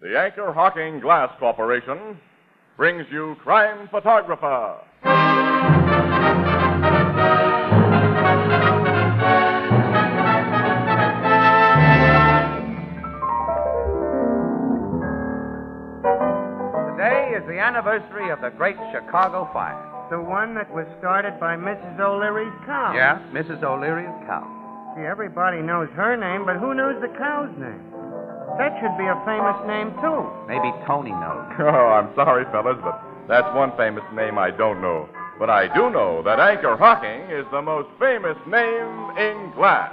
The Anchor Hocking Glass Corporation brings you Crime Photographer. Today is the anniversary of the Great Chicago Fire. The one that was started by Mrs. O'Leary's cow. Yeah, Mrs. O'Leary's cow. See, everybody knows her name, but who knows the cow's name? That should be a famous name, too. Maybe Tony knows. Oh, I'm sorry, fellas, but that's one famous name I don't know. But I do know that Anchor Hocking is the most famous name in glass.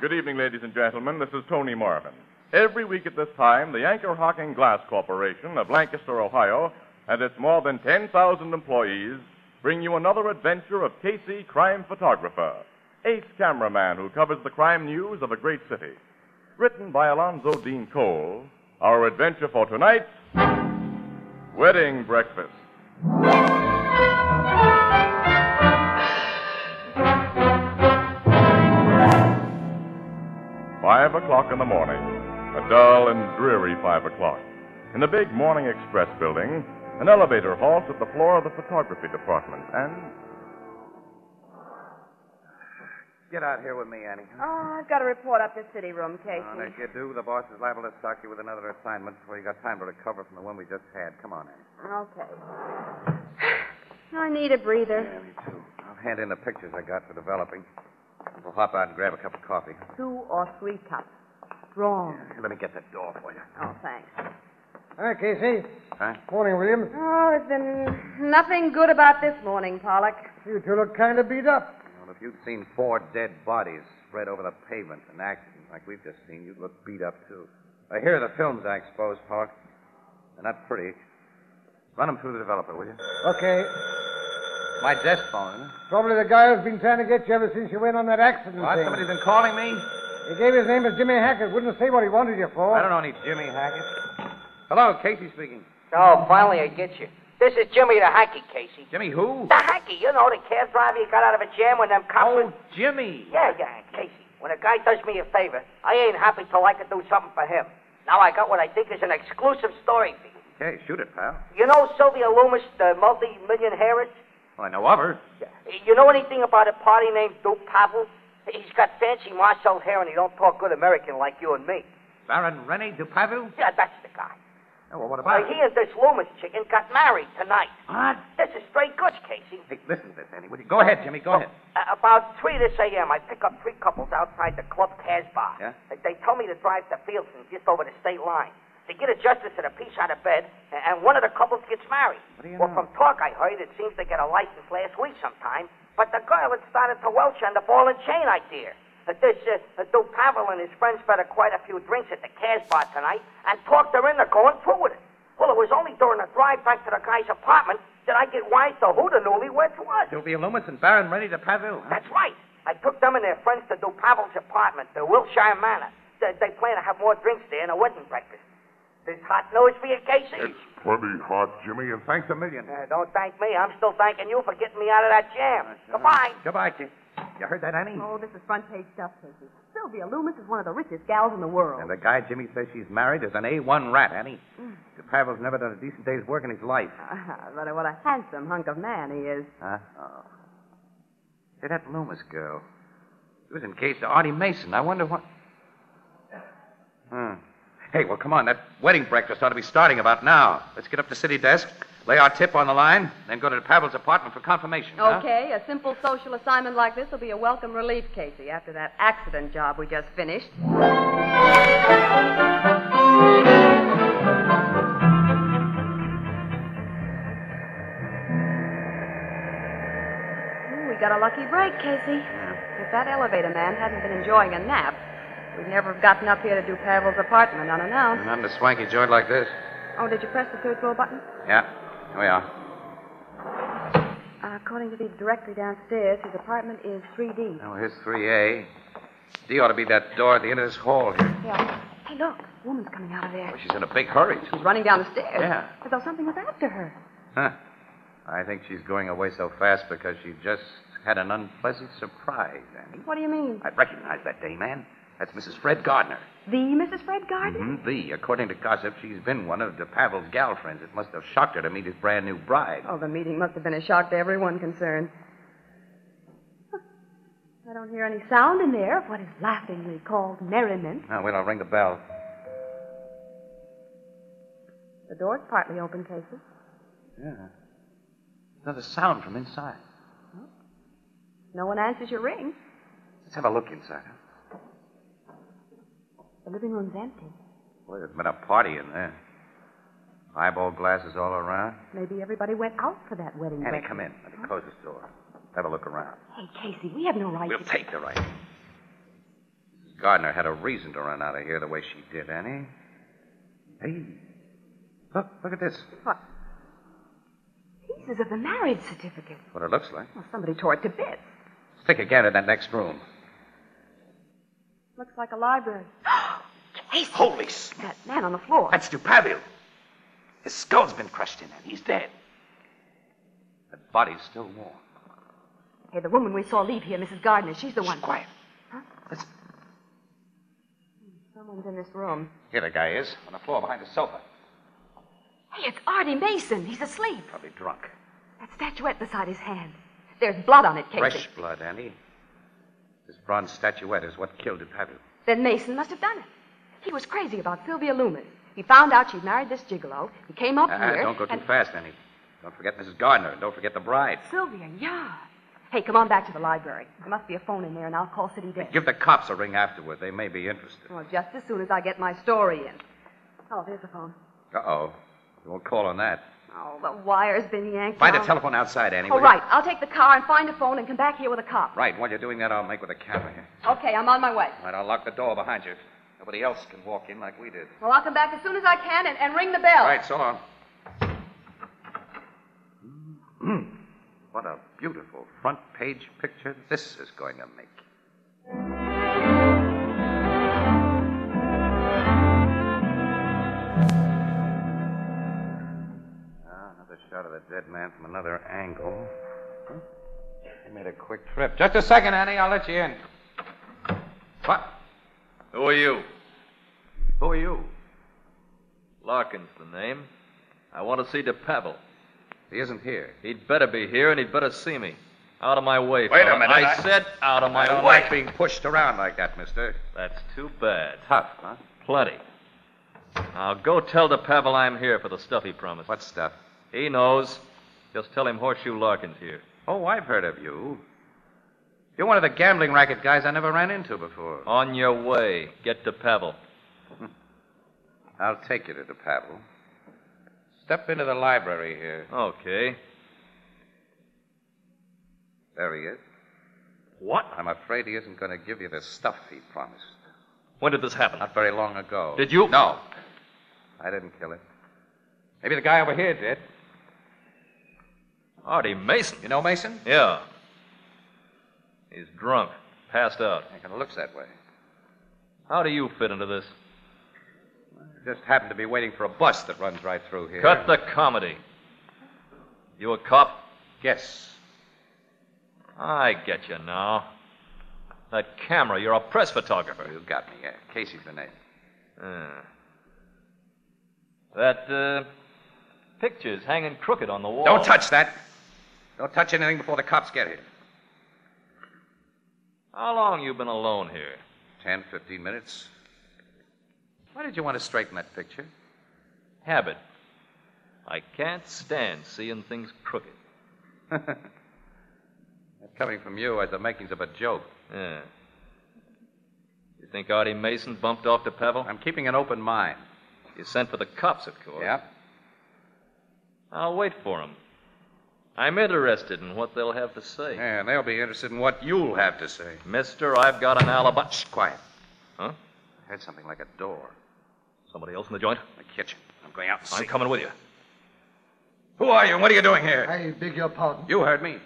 Good evening, ladies and gentlemen. This is Tony Marvin. Every week at this time, the Anchor Hocking Glass Corporation of Lancaster, Ohio, and its more than 10,000 employees bring you another adventure of Casey, crime photographer, ace cameraman who covers the crime news of a great city. Written by Alonzo Deen Cole, our adventure for tonight Wedding Breakfast. Five o'clock in the morning. A dull and dreary five o'clock. In the big morning express building, an elevator halts at the floor of the photography department, and Get out here with me, Annie. Oh, I've got to report up to city room, Casey. Uh, if you do, the boss is liable to sock you with another assignment before you got time to recover from the one we just had. Come on, Annie. Okay. I need a breather. Yeah, me too. I'll hand in the pictures I got for developing. We'll hop out and grab a cup of coffee. Two or three cups. Strong. Here, let me get that door for you. Oh, thanks. Hi, Casey. Huh? Morning, William. Oh, there's been nothing good about this morning, Pollock. You two look kind of beat up. Well, if you'd seen four dead bodies spread over the pavement in accident like we've just seen, you'd look beat up, too. I hear the films I exposed, Pollock. They're not pretty. Run them through the developer, will you? Okay. My desk phone. Probably the guy who's been trying to get you ever since you went on that accident What? thing. Somebody's been calling me? He gave his name as Jimmy Hackett. Wouldn't say what he wanted you for. I don't know any Jimmy Hackett. Hello, Casey speaking. Oh, finally I get you. This is Jimmy the Hacky, Casey. Jimmy who? The Hacky, you know, the cab driver you got out of a jam when them cops... Oh, Jimmy. Yeah, yeah, Casey. When a guy does me a favor, I ain't happy till I can do something for him. Now I got what I think is an exclusive story for you. Okay, shoot it, pal. You know Sylvia Loomis, the multi-million heiress? Well, I know of her. You know anything about a party named Duke Pavel? He's got fancy Marcel hair and he don't talk good American like you and me. Baron Rennie Dupavu? Yeah, that's the guy. Oh, well, what Uh, about he and this Loomis chicken got married tonight. What? This is straight goods, Casey. Hey, listen to this, Annie. Will you? Go ahead, Jimmy. Go ahead. Uh, about 3 this a.m., I pick up three couples outside the Club Casbah. Yeah? They, they tell me to drive to Fieldston, just over the state line. They get a justice and a piece out of bed, and, and one of the couples gets married. What do you well, know? from talk I heard, it seems they get a license last week sometime, but the girl had started to welch on the ball and chain idea. Uh, this uh, Duke Pavel and his friends better quite a few drinks at the Casbah tonight and talked her into going through with it. Well, it was only during the drive back to the guy's apartment that I get wise to who the newlyweds was. You'll Sylvia Loomis and Baron Rennie Dupavu. Huh? That's right. I took them and their friends to do Pavel's apartment, the Wilshire Manor. They, they plan to have more drinks there and a wedding breakfast. This hot news for you, Casey? It's plenty hot, Jimmy, and thanks a million. Uh, don't thank me. I'm still thanking you for getting me out of that jam. Goodbye. Goodbye, Jim. You heard that, Annie? Oh, this is front page stuff, Casey. Sylvia Loomis is one of the richest gals in the world. And the guy Jimmy says she's married is an A1 rat, Annie. Dupavu's never done a decent day's work in his life. Ah, but what a handsome hunk of man he is. Huh? Oh. Say, that Loomis girl. She was engaged to Artie Mason. I wonder what. Hmm. Hey, well, come on. That wedding breakfast ought to be starting about now. Let's get up to city desk, lay our tip on the line, then go to Pavel's apartment for confirmation. huh? Okay, a simple social assignment like this will be a welcome relief, Casey, after that accident job we just finished. Ooh, we got a lucky break, Casey. If that elevator man hadn't been enjoying a nap, we'd never have gotten up here to do Pavel's apartment unannounced. Not in a swanky joint like this. Oh, did you press the third floor button? Yeah, here we are. Uh, according to the directory downstairs, his apartment is 3D. Now, here's 3A. D ought to be that door at the end of this hall here. Yeah. Hey, look. A woman's coming out of there. Oh, she's in a big hurry. She's running down the stairs. Yeah. As though something was after her. Huh. I think she's going away so fast because she just had an unpleasant surprise, Annie. What do you mean? I recognize that dame, Ann. That's Mrs. Fred Gardner. The Mrs. Fred Gardner? Mm-hmm. The. According to gossip, she's been one of DePavel's gal friends. It must have shocked her to meet his brand new bride. Oh, the meeting must have been a shock to everyone concerned. Huh. I don't hear any sound in there of what is laughingly called merriment. Now, wait, I'll ring the bell. The door's partly open, Casey. Yeah. There's another sound from inside. No one answers your ring. Let's have a look inside. Huh? The living room's empty. Boy, there's been a party in there. Eyeball glasses all around. Maybe everybody went out for that wedding Annie, breakfast. come in. Let me close this door. Have a look around. Hey, Casey, we have no right We'll to... take the right. Mrs. Gardner had a reason to run out of here the way she did, Annie. Hey. Look, look at this. What? Pieces of the marriage certificate. What it looks like. Well, somebody tore it to bits. Stick again in that next room. Looks like a library. Casey! Holy s- That man on the floor. That's Dupaville. His skull's been crushed in and he's dead. The body's still warm. Hey, the woman we saw leave here, Mrs. Gardner, she's the one. Quiet. Huh? Listen. Someone's in this room. Here the guy is, on the floor behind the sofa. Hey, it's Artie Mason. He's asleep. Probably drunk. That statuette beside his hand. There's blood on it, Casey. Fresh blood, Annie. This bronze statuette is what killed Dupaville. Then Mason must have done it. He was crazy about Sylvia Loomis. He found out she'd married this gigolo. He came up Ah, here. don't go too and... fast, Annie. Don't forget Mrs. Gardner, don't forget the bride. Sylvia, yeah. Hey, come on back to the library. There must be a phone in there, and I'll call City Desk. Give the cops a ring afterward. They may be interested. Well, just as soon as I get my story in. Oh, there's the phone. Uh-oh. You won't call on that. Oh, the wire's been yanked Find a telephone outside, Annie. Oh, will you? right. I'll take the car and find a phone and come back here with a cop. Right. While you're doing that, I'll make with a camera here. Okay, I'm on my way. All right, I'll lock the door behind you. Nobody else can walk in like we did. Well, I'll come back as soon as I can and, and ring the bell. All right, so long. Mm. what a beautiful front page picture this is going to make. Of the dead man from another angle. He made a quick trip. Just a second, Annie. I'll let you in. What? Who are you? Who are you? Larkin's the name. I want to see DePavel. He isn't here. He'd better be here, and he'd better see me. Out of my way, Wait a minute, I, I- said out of my I don't way. like being pushed around like that, mister. That's too bad. Tough, huh? Plenty. Now go tell DePavel I'm here for the stuff he promised. What stuff? He knows. Just tell him Horseshoe Larkin's here. Oh, I've heard of you. You're one of the gambling racket guys I never ran into before. On your way. Get DePavel. I'll take you to the Pavel. Step into the library here. Okay. There he is. What? I'm afraid he isn't going to give you the stuff he promised. When did this happen? Not very long ago. Did you? No. I didn't kill him. Maybe the guy over here did. Artie Mason. You know Mason? Yeah. He's drunk. Passed out. It kind of looks that way. How do you fit into this? I Just happened to be waiting for a bus that runs right through here. Cut the comedy. You a cop? Yes. I get you now. That camera, you're a press photographer. You got me, yeah. Casey's the name. Ah. That, uh, picture's hanging crooked on the wall. Don't touch that. Don't touch anything before the cops get here. How long you been alone here? Ten, fifteen minutes. Why did you want to straighten that picture? Habit. I can't stand seeing things crooked. That's coming from you has the makings of a joke. Yeah. You think Artie Mason bumped off to Pavel? I'm keeping an open mind. You sent for the cops, of course. Yeah? I'll wait for 'em. I'm interested in what they'll have to say. Yeah, and they'll be interested in what you'll have to say. Mister, I've got an alibi. Shh, quiet. Huh? I heard something like a door. Somebody else in the joint? The kitchen. I'm going out and see. I'm coming with you. Who are you and what are you doing here? I beg your pardon. You heard me.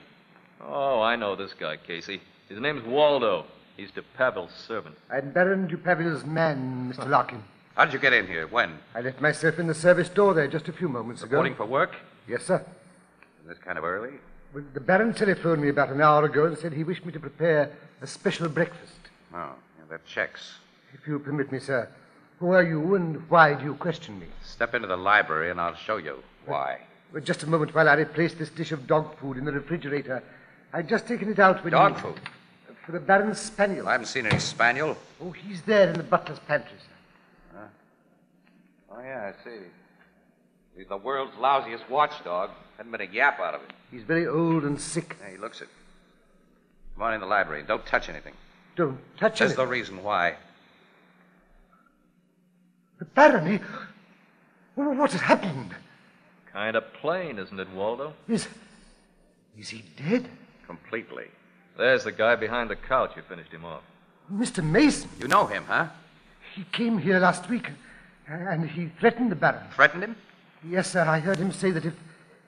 Oh, I know this guy, Casey. His name's Waldo. He's DePavel's servant. I'm Baron Dupavil's man, Mr. Larkin. How did you get in here? When? I left myself in the service door there just a few moments ago. Reporting for work? Yes, sir. Is this kind of early? Well, the Baron telephoned me about an hour ago and said he wished me to prepare a special breakfast. Oh, yeah, that checks. If you'll permit me, sir. Who are you and why do you question me? Step into the library and I'll show you why. Well, just a moment while I replace this dish of dog food in the refrigerator. I'd just taken it out when Dog you- food? For the Baron's spaniel. I haven't seen any spaniel. Oh, he's there in the butler's pantry, sir. Oh, yeah, I see. He's the world's lousiest watchdog. Hadn't been a yap out of him. He's very old and sick. Yeah, he looks it. Come on in the library. Don't touch anything. Don't touch Says him. the reason why. The Baron, he... What has happened? Kind of plain, isn't it, Waldo? Is... Is he dead? Completely. There's the guy behind the couch. You finished him off. Mr. Mason. You know him, huh? He came here last week, and he threatened the Baron. Threatened him? Yes, sir. I heard him say that if,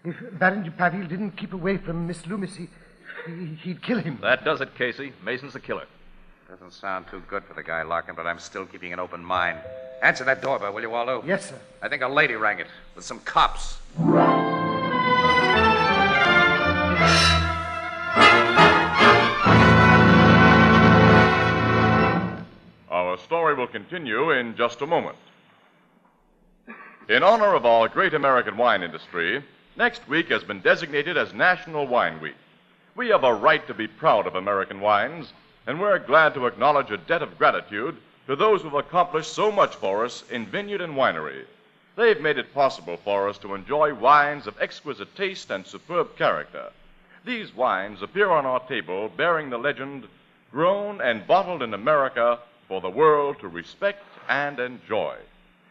if Baron Dupaville didn't keep away from Miss Loomis, he, he, he'd kill him. That does it, Casey. Mason's the killer. Doesn't sound too good for the guy, Larkin, but I'm still keeping an open mind. Answer that doorbell, will you, Waldo? Yes, sir. I think a lady rang it with some cops. Our story will continue in just a moment. In honor of our great American wine industry, next week has been designated as National Wine Week. We have a right to be proud of American wines, and we're glad to acknowledge a debt of gratitude to those who've accomplished so much for us in vineyard and winery. They've made it possible for us to enjoy wines of exquisite taste and superb character. These wines appear on our table bearing the legend, grown and bottled in America for the world to respect and enjoy.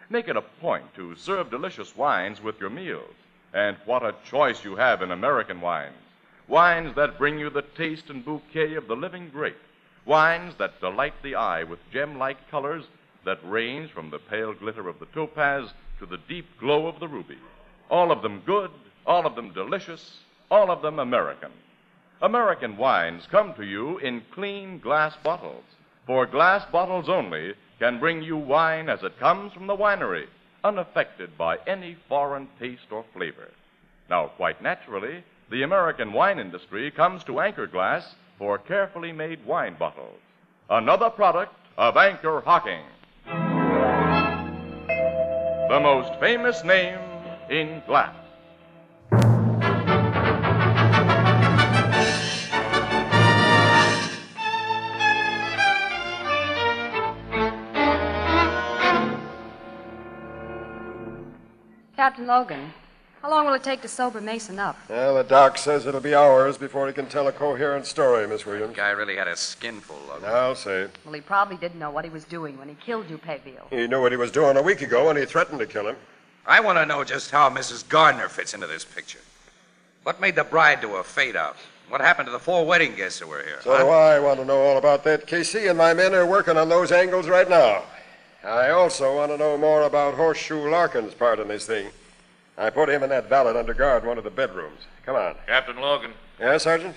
Make it a point to serve delicious wines with your meals. And what a choice you have in American wines. Wines that bring you the taste and bouquet of the living grape. Wines that delight the eye with gem like colors that range from the pale glitter of the topaz to the deep glow of the ruby. All of them good, all of them delicious, all of them American. American wines come to you in clean glass bottles, for glass bottles only can bring you wine as it comes from the winery, unaffected by any foreign taste or flavor. Now, quite naturally, the American wine industry comes to Anchor Glass for carefully made wine bottles. Another product of Anchor Hocking. The most famous name in glass. Captain Logan, how long will it take to sober Mason up? Well, the doc says it'll be hours before he can tell a coherent story, Miss Williams. Guy really had a skinful of I'll say. Well, he probably didn't know what he was doing when he killed Dupaville. He knew what he was doing a week ago when he threatened to kill him. I want to know just how Mrs. Gardner fits into this picture. What made the bride do a fade out? What happened to the four wedding guests who were here? So do I want to know all about that, Casey, and my men are working on those angles right now. I also want to know more about Horseshoe Larkin's part in this thing. I put him and that valet under guard in one of the bedrooms. Come on. Captain Logan, Yes, Sergeant?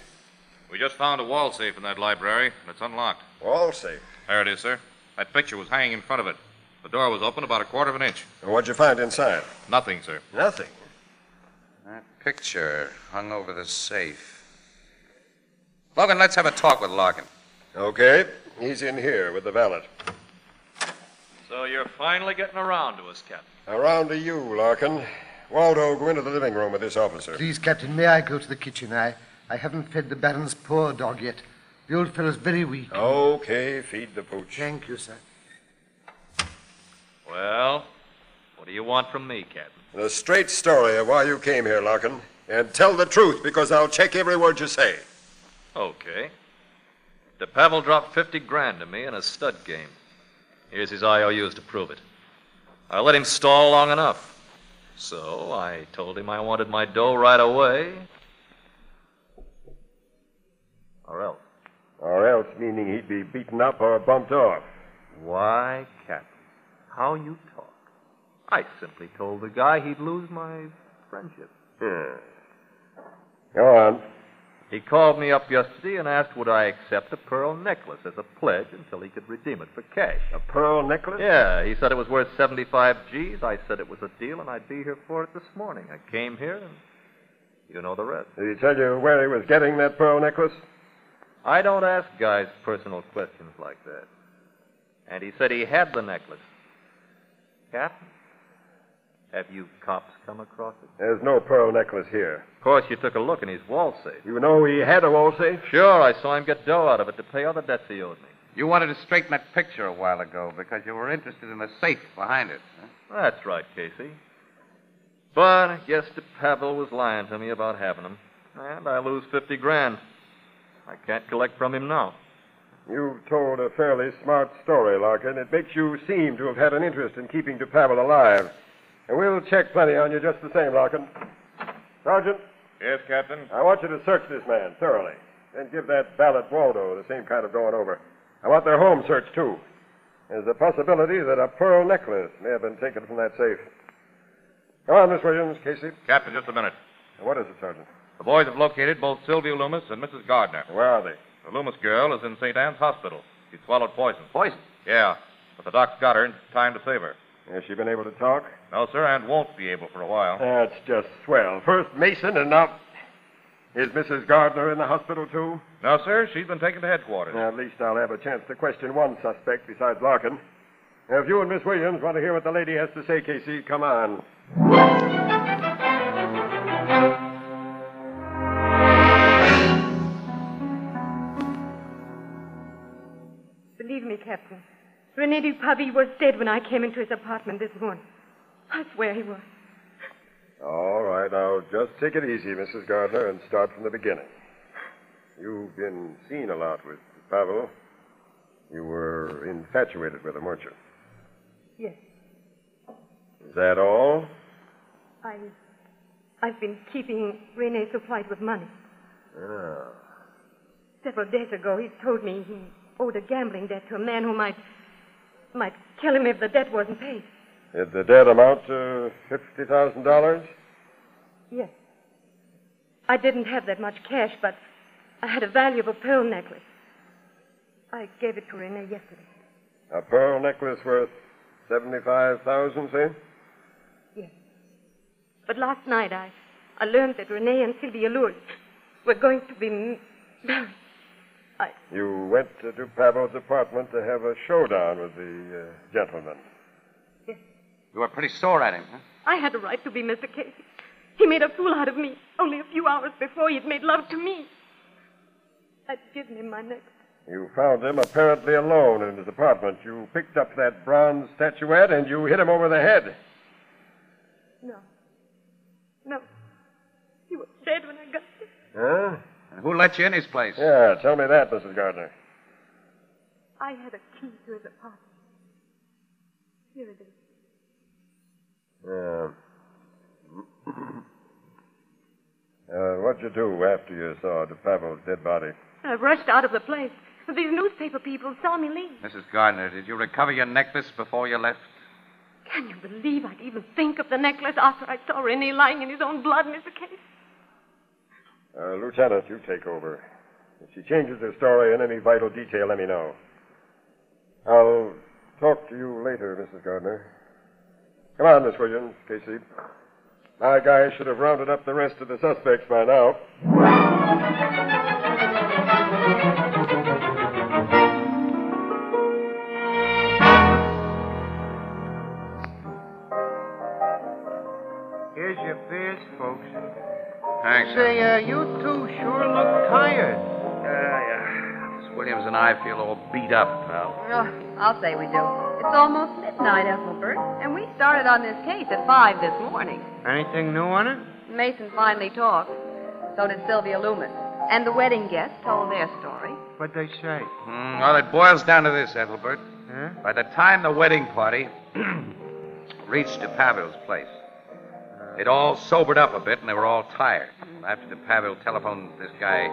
we just found a wall safe in that library, and it's unlocked. All safe. There it is, sir. That picture was hanging in front of it. The door was open about a quarter of an inch. And What'd you find inside? Nothing, sir. Nothing. That picture hung over the safe. Logan, let's have a talk with Larkin. Okay. He's in here with the valet. So you're finally getting around to us, Captain. Around to you, Larkin. Waldo, go into the living room with this officer. Please, Captain, may I go to the kitchen? I, I haven't fed the Baron's poor dog yet. The old fellow's very weak. Okay, feed the pooch. Thank you, sir. Well, what do you want from me, Captain? The straight story of why you came here, Larkin. And tell the truth, because I'll check every word you say. Okay. DePavel dropped 50 grand to me in a stud game. Here's his IOUs to prove it. I let him stall long enough. So I told him I wanted my dough right away. Or else. Or else, meaning he'd be beaten up or bumped off. Why, Captain, how you talk. I simply told the guy he'd lose my friendship. Hmm. Go on. He called me up yesterday and asked would I accept a pearl necklace as a pledge until he could redeem it for cash. A pearl necklace? Yeah, he said it was worth 75 G's. I said it was a deal and I'd be here for it this morning. I came here and you know the rest. Did he tell you where he was getting that pearl necklace? I don't ask guys personal questions like that. And he said he had the necklace. Captain, have you cops come across it? There's no pearl necklace here. Of course, you took a look in his wall safe. You know he had a wall safe? Sure, I saw him get dough out of it to pay all the debts he owed me. You wanted to straighten that picture a while ago because you were interested in the safe behind it. Huh? That's right, Casey. But I guess Pavel was lying to me about having them. And I lose 50 grand. I can't collect from him now. You've told a fairly smart story, Larkin. It makes you seem to have had an interest in keeping DePavel alive. And we'll check plenty on you just the same, Larkin. Sergeant, Yes, Captain. I want you to search this man thoroughly. Then give that valet Waldo the same kind of going over. I want their home searched, too. There's a possibility that a pearl necklace may have been taken from that safe. Come on, Miss Williams, Casey. Captain, just a minute. What is it, Sergeant? The boys have located both Sylvia Loomis and Mrs. Gardner. Where are they? The Loomis girl is in St. Anne's Hospital. She swallowed poison. Poison? Yeah, but the doc's got her in time to save her. Has she been able to talk? No, sir, and won't be able for a while. That's just swell. First Mason, and now. Is Mrs. Gardner in the hospital, too? No, sir, she's been taken to headquarters. At least I'll have a chance to question one suspect besides Larkin. Now, if you and Miss Williams want to hear what the lady has to say, Casey, come on. Believe me, Captain. Rene Dupavi was dead when I came into his apartment this morning. I swear he was. All right, now just take it easy, Mrs. Gardner, and start from the beginning. You've been seen a lot with Pavel. You were infatuated with him, weren't you? Yes. Is that all? I. I've been keeping Rene supplied with money. Ah. Several days ago, he told me he owed a gambling debt to a man who might. Might kill him if the debt wasn't paid. Did the debt amount to $50,000? Yes. I didn't have that much cash, but I had a valuable pearl necklace. I gave it to Rene yesterday. A pearl necklace worth 75000 say? Yes. But last night I, I learned that Rene and Sylvia Loomis were going to be married. I, You went to Pavel's apartment to have a showdown with the uh, gentleman. You were pretty sore at him, huh? I had a right to be Mr. Casey. He made a fool out of me only a few hours before he'd made love to me. I'd given him my necklace. You found him apparently alone in his apartment. You picked up that bronze statuette and you hit him over the head. No. No. He was dead when I got there. Huh? And who let you in his place? Yeah, tell me that, Mrs. Gardner. I had a key to his apartment. Here it is. Yeah. uh, what'd you do after you saw Pavel's dead body? I rushed out of the place. These newspaper people saw me leave. Mrs. Gardner, did you recover your necklace before you left? Can you believe I'd even think of the necklace after I saw Rene lying in his own blood, Mr. Case? Uh, Lieutenant, you take over. If she changes her story in any vital detail, let me know. I'll talk to you later, Mrs. Gardner. Come on, Miss Williams, Casey. My guys should have rounded up the rest of the suspects by now. Say, uh, you two sure look tired. Yeah, yeah. Miss Williams and I feel all beat up, pal. Oh, I'll say we do. It's almost midnight, Ethelbert, and we started on this case at 5 this morning. Anything new on it? Mason finally talked. So did Sylvia Loomis. And the wedding guests told their story. What'd they say? Mm, well, it boils down to this, Ethelbert. Huh? By the time the wedding party reached DePavil's place, they'd all sobered up a bit and they were all tired. After the DePavil telephoned this guy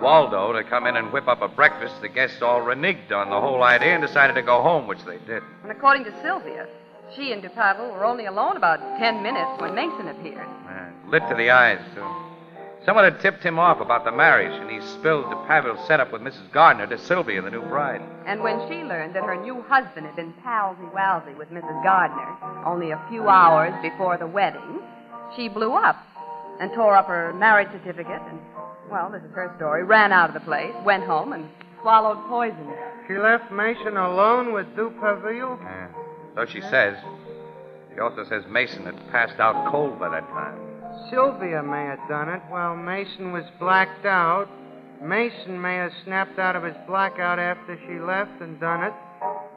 Waldo to come in and whip up a breakfast, the guests all reneged on the whole idea and decided to go home, which they did. And according to Sylvia, she and DePavel were only alone about 10 minutes when Mason appeared. Lit to the eyes, too. Someone had tipped him off about the marriage, and he spilled DePaville's setup with Mrs. Gardner to Sylvia, the new bride. And when she learned that her new husband had been palsy-walsy with Mrs. Gardner only a few hours before the wedding, she blew up and tore up her marriage certificate and, well, this is her story, ran out of the place, went home, and swallowed poison. She left Mason alone with Dupaville? Yeah. So she says. She also says Mason had passed out cold by that time. Sylvia may have done it while Mason was blacked out. Mason may have snapped out of his blackout after she left and done it.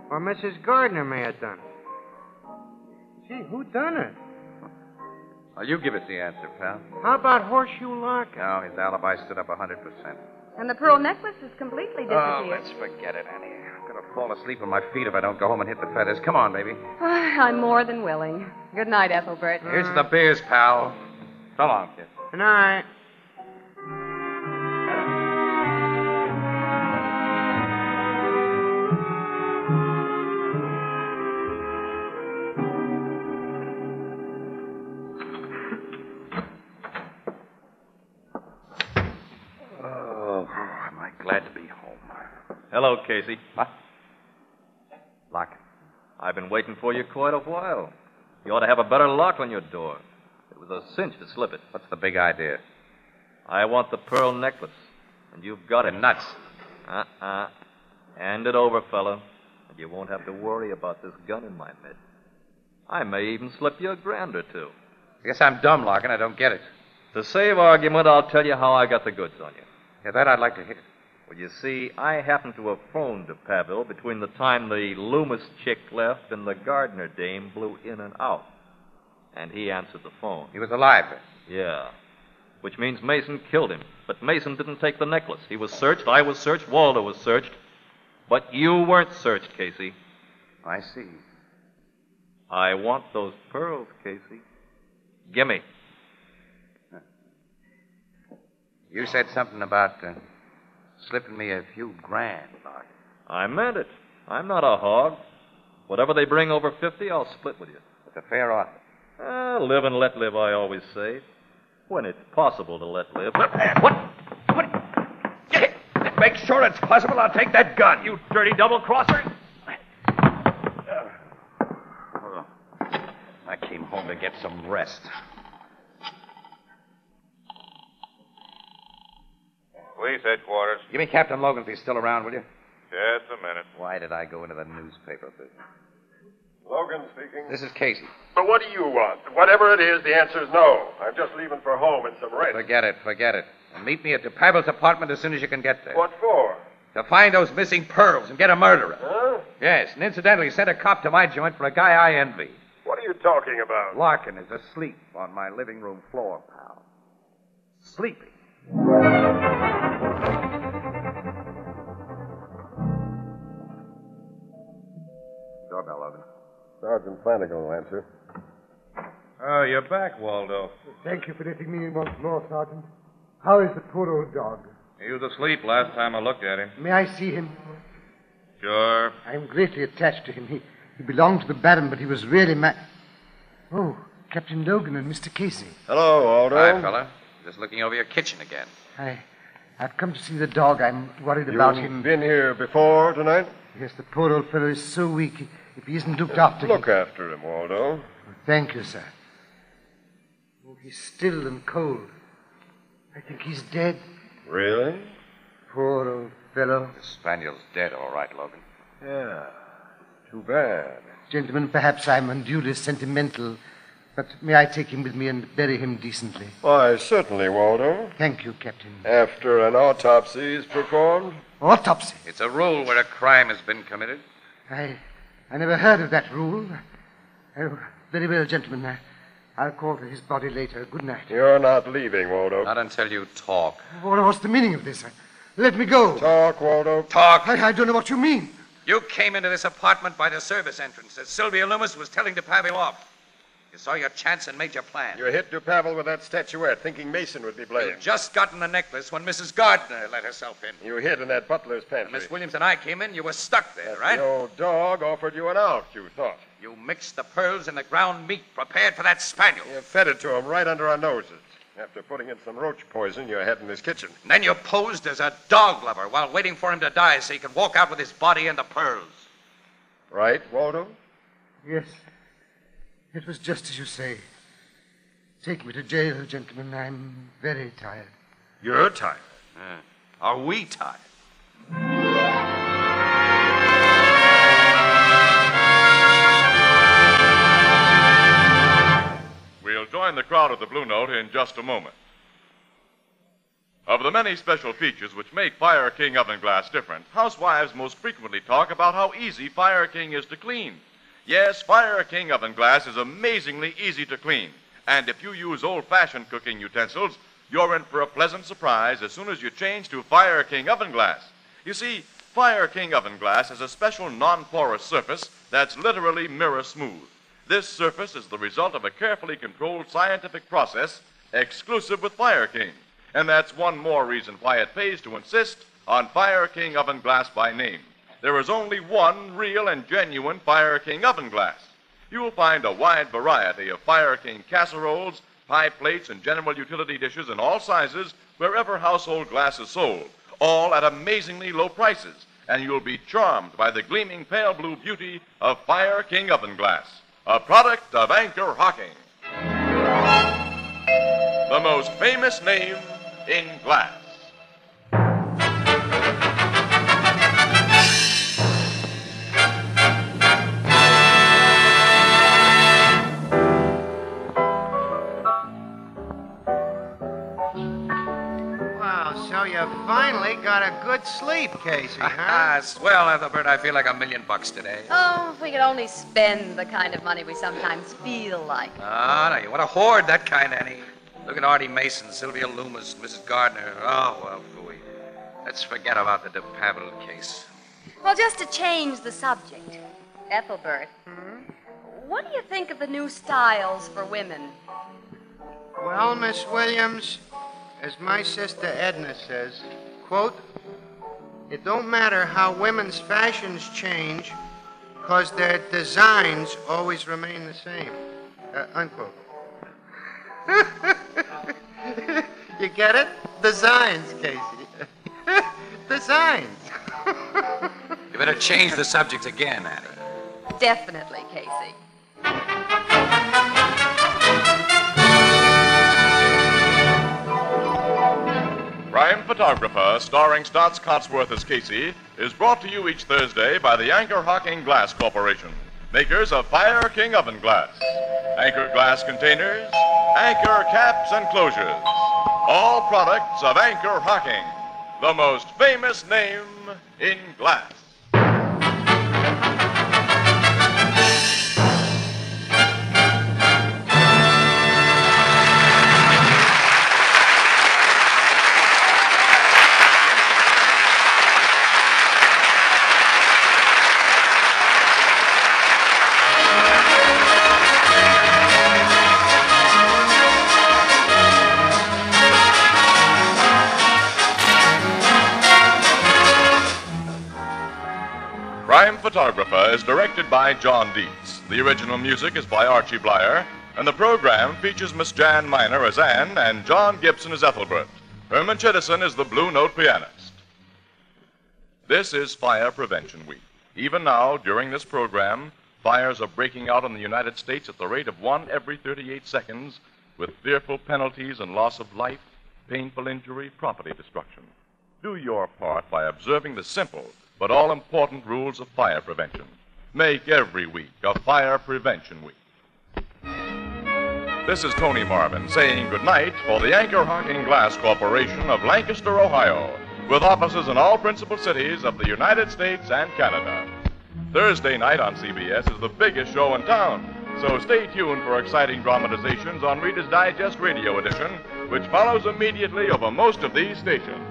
Or Mrs. Gardner may have done it. Gee, who done it? Well, you give us the answer, pal. How about Horseshoe Larkin? No, his alibi stood up a 100%. And the pearl necklace is completely disappeared. Oh, disappeared. let's forget it, Annie. I'm going to fall asleep on my feet if I don't go home and hit the feathers. Come on, baby. Ah, I'm more than willing. Good night, Ethelbert. Here's the beers, pal. So long, kid. Good night. Waiting for you quite a while. You ought to have a better lock on your door. It was a cinch to slip it. What's the big idea? I want the pearl necklace, and you've got it. nuts. Uh-uh. Hand it over, fella, and you won't have to worry about this gun in my mid. I may even slip you a grand or two. I guess I'm dumb, Larkin. I don't get it. To save argument, I'll tell you how I got the goods on you. Yeah, that I'd like to hear. Well, you see, I happened to have phoned to Paville between the time the Loomis chick left and the Gardner dame blew in and out. And he answered the phone. He was alive. then. Yeah. Which means Mason killed him. But Mason didn't take the necklace. He was searched, I was searched, Waldo was searched. But you weren't searched, Casey. I see. I want those pearls, Casey. Gimme. You said something about uh, slipping me a few grand, Larkin. I meant it. I'm not a hog. Whatever they bring over 50, I'll split with you. It's a fair offer. Ah, live and let live, I always say. When it's possible to let live. What? What? what? Make sure it's possible. I'll take that gun, you dirty double crosser. I came home to get some rest. Police headquarters. Give me Captain Logan if he's still around, will you? Just a minute. Why did I go into the newspaper business? Logan speaking. This is Casey. But what do you want? Whatever it is, the answer is no. I'm just leaving for home and some rest. Forget it, forget it. And meet me at DePaville's apartment as soon as you can get there. What for? To find those missing pearls and get a murderer. Huh? Yes, and incidentally, sent a cop to my joint for a guy I envy. What are you talking about? Larkin is asleep on my living room floor, pal. Sleeping. Doorbell, Logan. Sergeant Flanagan will answer. Oh, you're back, Waldo. Thank you for letting me in once more, Sergeant. How is the poor old dog? He was asleep last time I looked at him. May I see him? Sure. I am greatly attached to him. He, he belonged to the Baron, but he was really ma... Oh, Captain Logan and Mr. Casey. Hello, Waldo. Hi, fella. Just looking over your kitchen again. I, I've come to see the dog. I'm worried about him. You've him. been here before tonight? Yes, the poor old fellow is so weak. If he isn't looked after... Look he... after him, Waldo. Thank you, sir. Oh, he's still and cold. I think he's dead. Really? Poor old fellow. The spaniel's dead, all right, Logan. Yeah. Too bad. Gentlemen, perhaps I'm unduly sentimental, but may I take him with me and bury him decently? Why, certainly, Waldo. Thank you, Captain. After an autopsy is performed? Autopsy. It's a rule where a crime has been committed. I, I never heard of that rule. Oh, very well, gentlemen. I, I'll call for his body later. Good night. You're not leaving, Waldo. Not until you talk. What, what's the meaning of this? Let me go. Talk, Waldo. Talk. I, I don't know what you mean. You came into this apartment by the service entrance as Sylvia Loomis was telling DePaville off. You saw your chance and made your plan. You hit DuPavel with that statuette, thinking Mason would be blamed. You'd just gotten the necklace when Mrs. Gardner let herself in. You hid in that butler's When pantry. Miss Williams and I came in, you were stuck there, right? The old dog offered you an out, you thought. You mixed the pearls in the ground meat prepared for that spaniel. You fed it to him right under our noses. After putting in some roach poison you had in his kitchen. And then you posed as a dog lover while waiting for him to die so you could walk out with his body and the pearls. Right, Waldo? Yes. It was just as you say. Take me to jail, gentlemen. I'm very tired. You're tired. Uh, are we tired? We'll join the crowd at the Blue Note in just a moment. Of the many special features which make Fire King oven glass different, housewives most frequently talk about how easy Fire King is to clean. Yes, Fire King oven glass is amazingly easy to clean. And if you use old fashioned cooking utensils, you're in for a pleasant surprise as soon as you change to Fire King oven glass. You see, Fire King oven glass has a special non porous surface that's literally mirror smooth. This surface is the result of a carefully controlled scientific process exclusive with Fire King. And that's one more reason why it pays to insist on Fire King oven glass by name. There is only one real and genuine Fire King oven glass. You will find a wide variety of Fire King casseroles, pie plates, and general utility dishes in all sizes wherever household glass is sold, all at amazingly low prices. And you'll be charmed by the gleaming pale blue beauty of Fire King oven glass, a product of Anchor Hocking. The most famous name in glass. Got a good sleep, Casey, huh? Ah, swell, Ethelbert. I feel like a million bucks today. Oh, if we could only spend the kind of money we sometimes feel like. Ah, now you want to hoard that kind, Annie. Look at Artie Mason, Sylvia Loomis, Mrs. Gardner. Oh, well, phooey. Let's forget about the DePavel case. Well, just to change the subject, Ethelbert, what do you think of the new styles for women? Well, Miss Williams, as my sister Edna says, quote, it don't matter how women's fashions change, because their designs always remain the same. Uh, unquote. you get it? Designs, Casey. Designs. You better change the subject again, Annie. Definitely, Casey. Crime Photographer, starring Staats Cotsworth as Casey, is brought to you each Thursday by the Anchor Hocking Glass Corporation, makers of Fire King Oven Glass, Anchor Glass Containers, Anchor Caps and Closures. All products of Anchor Hocking, the most famous name in glass. By John Dietz. The original music is by Archie Bleyer, and the program features Miss Jan Miner as Anne and John Gibson as Ethelbert. Herman Chittison is the Blue Note pianist. This is Fire Prevention Week. Even now, during this program, fires are breaking out in the United States at the rate of one every 38 seconds, with fearful penalties and loss of life, painful injury, property destruction. Do your part by observing the simple but all important rules of fire prevention. Make every week a Fire Prevention Week. This is Tony Marvin saying goodnight for the Anchor Hocking Glass Corporation of Lancaster, Ohio, with offices in all principal cities of the United States and Canada. Thursday night on CBS is the biggest show in town, so stay tuned for exciting dramatizations on Reader's Digest Radio Edition, which follows immediately over most of these stations.